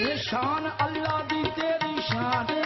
یہ شان اللہ دی تیری شان